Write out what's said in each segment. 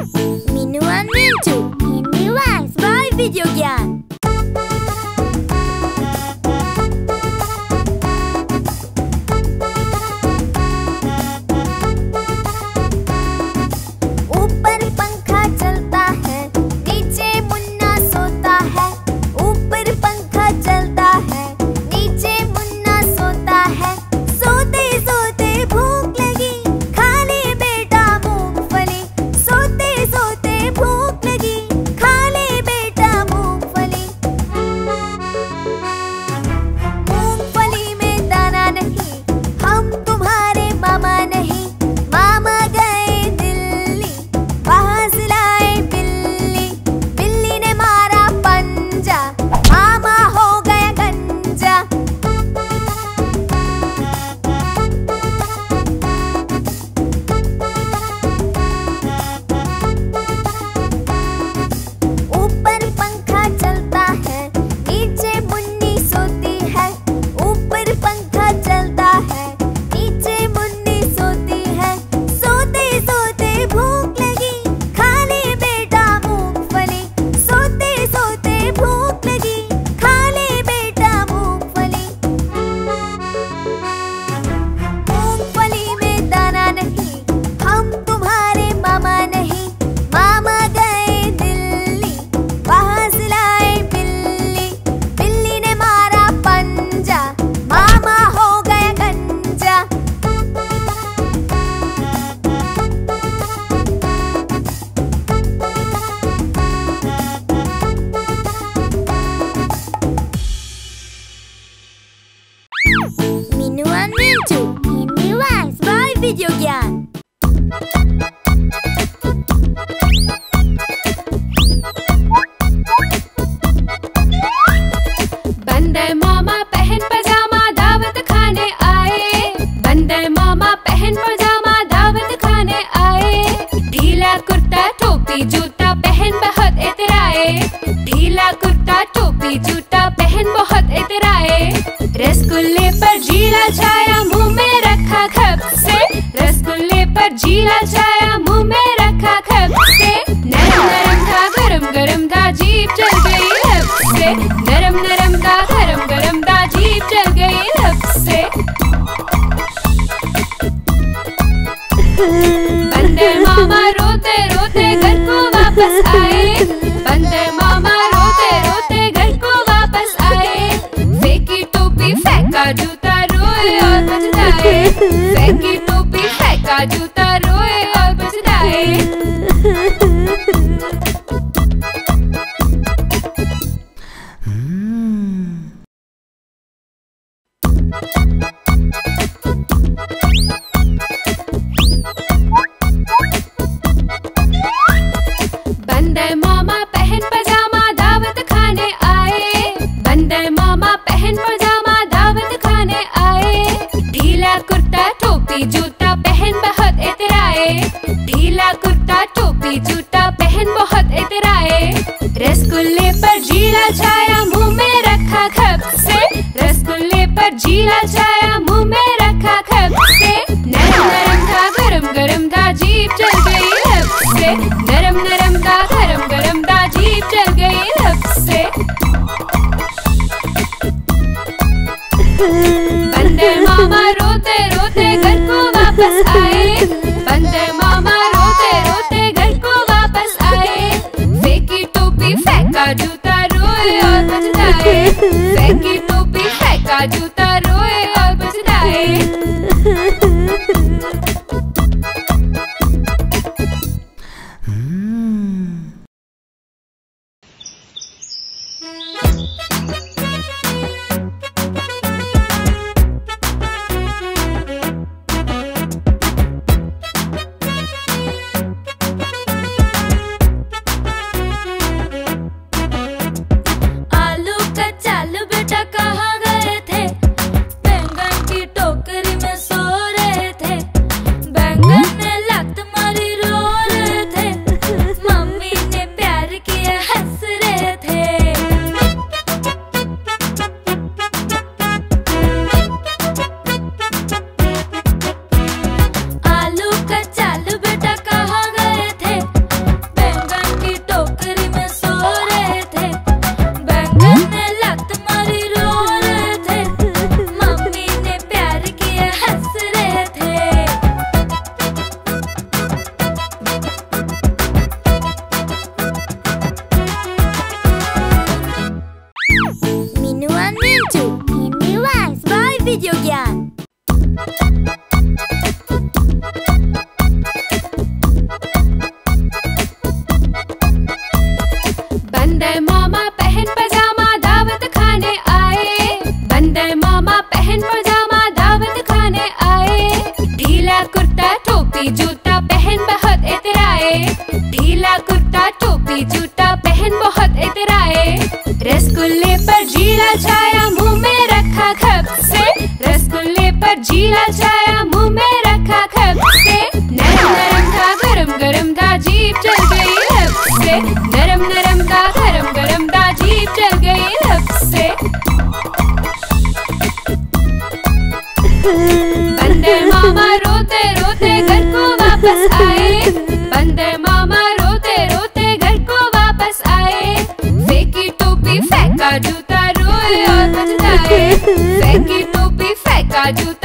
Bye. Mandinju, Inni Wise, my video game. पीला छाया मुँह में रखा खब से। रसगुल्ले पर जीरा छाया मुँह में रखा खब से। नरम नरम का गरम गरम था जीप चल गई लब से। नरम नरम का गरम गरम था जीप चल गई लब से। बंदर मामा रोते रोते घर को वापस आए। बंदर मामा रोते रोते घर को वापस आए। फेंकी टोपी, फेंका जूता फेंकी टोपी फेंका जूता मामा पहन पजामा दावत खाने आए। बंदर मामा पहन पजामा दावत खाने आए। ढीला कुर्ता, टोपी, जूता पहन बहुत इतराए। ढीला कुर्ता, टोपी, जूता पहन बहुत इतराए। रसगुल्ले पर जीरा छाया बंदे मामा रोते रोते घर को वापस आए। बंदे मामा रोते रोते घर को वापस आए। फेंकी टोपी, फेंका जूता, रोए और बजता है फेंकी टोपी, फेंका जूता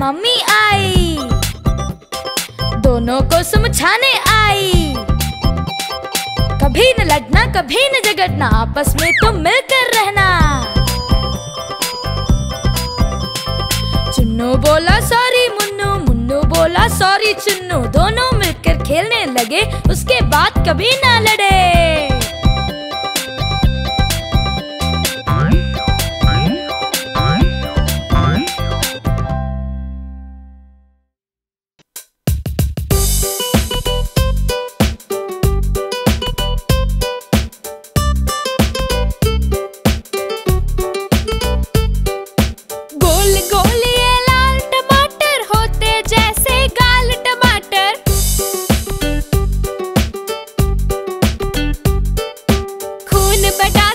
मम्मी आई। दोनों को समझाने आई। कभी न लड़ना कभी न झगड़ना आपस में तो मिलकर रहना। चुन्नू बोला सॉरी मुन्नू। मुन्नू बोला सॉरी चुन्नू। दोनों मिलकर खेलने लगे, उसके बाद कभी ना लड़े। बेटा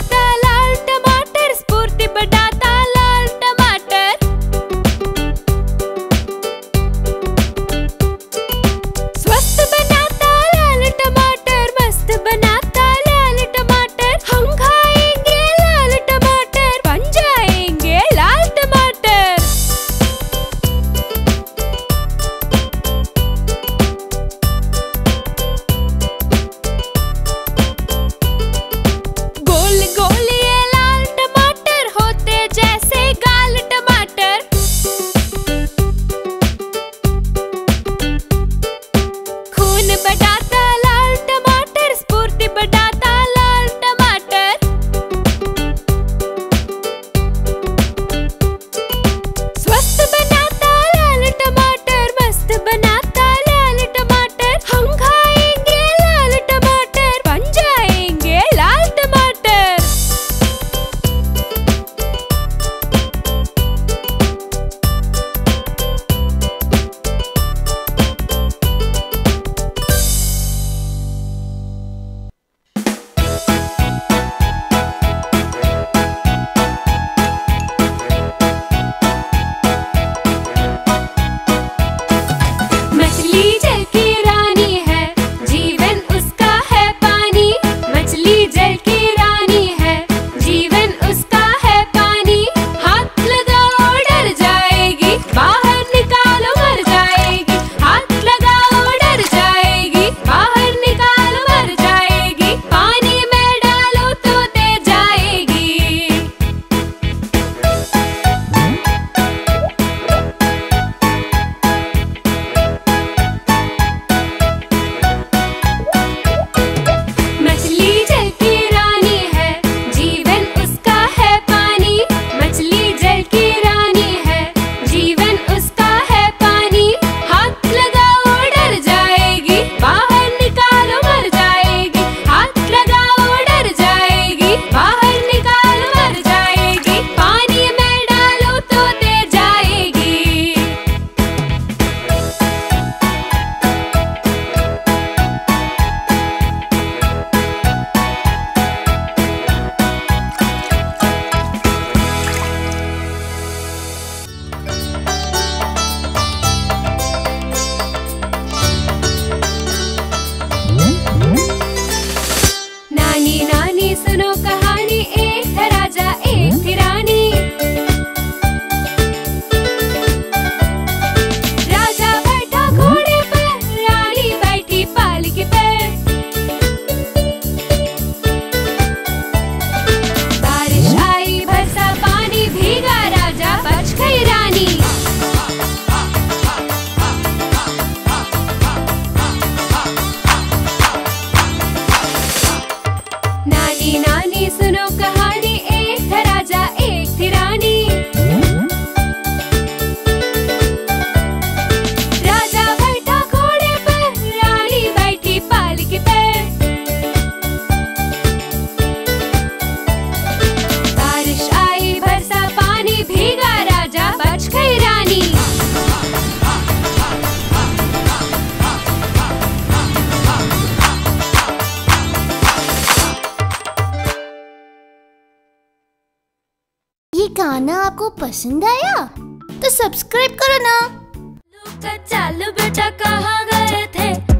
कीनानी से गाना आपको पसंद आया तो सब्सक्राइब करो ना। चालू बेटा कहाँ गए थे?